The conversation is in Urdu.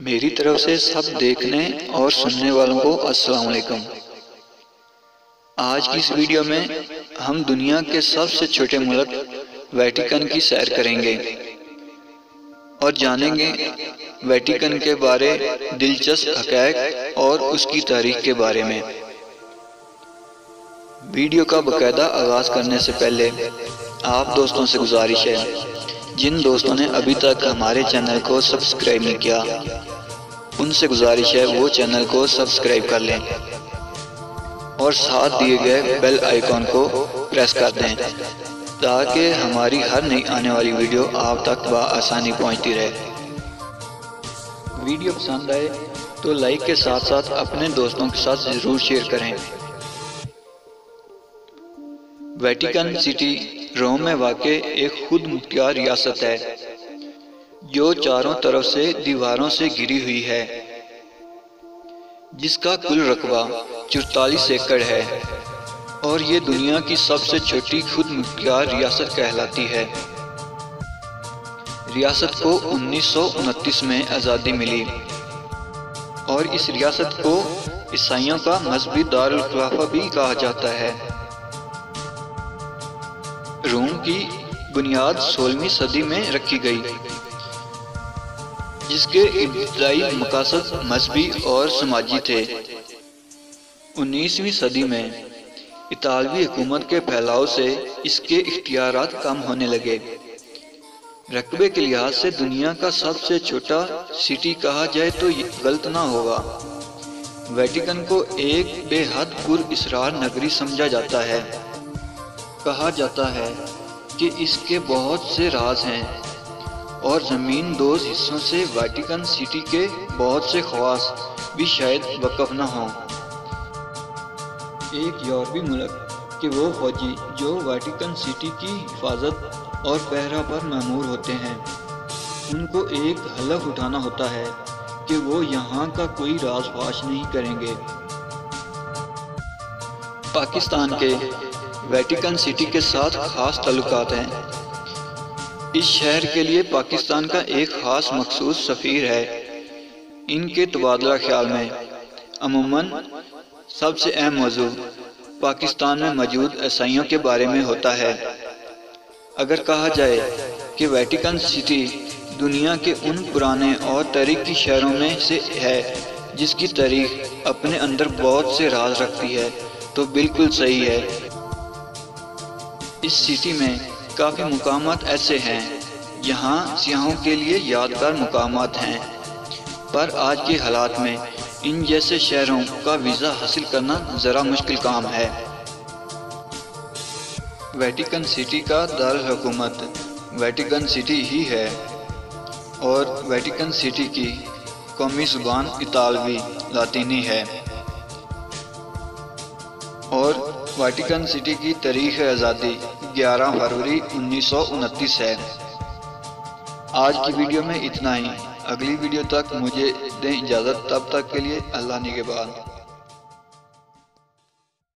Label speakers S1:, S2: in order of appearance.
S1: میری طرف سے سب دیکھنے اور سننے والوں کو السلام علیکم۔ آج کی اس ویڈیو میں ہم دنیا کے سب سے چھوٹے ملک ویٹیکن کی سیر کریں گے اور جانیں گے ویٹیکن کے بارے دلچسپ حقائق اور اس کی تاریخ کے بارے میں۔ ویڈیو کا باقاعدہ آغاز کرنے سے پہلے آپ دوستوں سے گزارش ہے۔ جن دوستوں نے ابھی تک ہمارے چینل کو سبسکرائب نہیں کیا ان سے گزارش ہے وہ چینل کو سبسکرائب کر لیں اور ساتھ دیے گئے بیل آئیکن کو پریس کر دیں تاکہ ہماری ہر نئی آنے والی ویڈیو آپ تک آسانی پہنچتی رہے۔ ویڈیو پسند آئے تو لائک کے ساتھ ساتھ اپنے دوستوں کے ساتھ ضرور شیئر کریں۔ ویٹیکن سٹی، روم میں واقع ایک خود مختار ریاست ہے۔ جو چاروں طرف سے دیواروں سے گری ہوئی ہے، جس کا کل رقبہ چرتالیس ایکڑ ہے۔ اور یہ دنیا کی سب سے چھوٹی خود مختار ریاست کہلاتی ہے۔ ریاست کو انیس سو انتیس میں آزادی ملی۔ اور اس ریاست کو عیسائیوں کا مذہبی دارالخلافہ بھی کہا جاتا ہے۔ روم کی بنیاد سولہویں صدی میں رکھی گئی۔ جس کے ابتدائی مقاصد مذہبی اور سماجی تھے۔ انیسویں صدی میں اطالوی حکومت کے پھیلاؤ سے اس کے اختیارات کم ہونے لگے۔ رقبے کے لحاظ سے دنیا کا سب سے چھوٹا سٹی کہا جائے تو یہ غلط نہ ہوگا۔ ویٹیکن کو ایک بے حد پر اسرار نگری سمجھا جاتا ہے۔ کہا جاتا ہے کہ اس کے بہت سے راز ہیں۔ اور زمین دوز حصوں سے ویٹیکن سٹی کے بہت سے خواص بھی شاید وقف نہ ہوں۔ ایک یورپی ملک کہ وہ فوجی جو ویٹیکن سٹی کی حفاظت اور پہرہ پر معمور ہوتے ہیں۔ ان کو ایک حلف اٹھانا ہوتا ہے کہ وہ یہاں کا کوئی راز فاش نہیں کریں گے۔ پاکستان کے ویٹیکن سٹی کے ساتھ خاص تعلقات ہیں۔ اس شہر کے لیے پاکستان کا ایک خاص مخصوص سفیر ہے۔ ان کے تبادلہ خیال میں عموماً سب سے اہم موضوع پاکستان میں موجود عیسائیوں کے بارے میں ہوتا ہے۔ اگر کہا جائے کہ ویٹیکن سٹی دنیا کے ان پرانے اور تاریخی شہروں میں سے ہے جس کی تاریخ اپنے اندر بہت سے راز رکھتی ہے، تو بالکل صحیح ہے۔ اس سٹی میں کافی مقامات ایسے ہیں، یہاں سیاحوں کے لیے یادگار مقامات ہیں۔ پر آج کے حالات میں ان جیسے شہروں کا ویزا حاصل کرنا ذرا مشکل کام ہے۔ ویٹیکن سٹی کا دارالحکومت ویٹیکن سٹی ہی ہے۔ اور ویٹیکن سٹی کی قومی زبان اطالوی، لاطینی ہے۔ اور ویٹیکن سٹی کی تاریخ آزادی گیارہ فروری انیس سو انتیس ہے۔ آج کی ویڈیو میں اتنا ہی۔ اگلی ویڈیو تک مجھے دیں اجازت، تب تک کے لیے اللہ نگہبان۔ کے بعد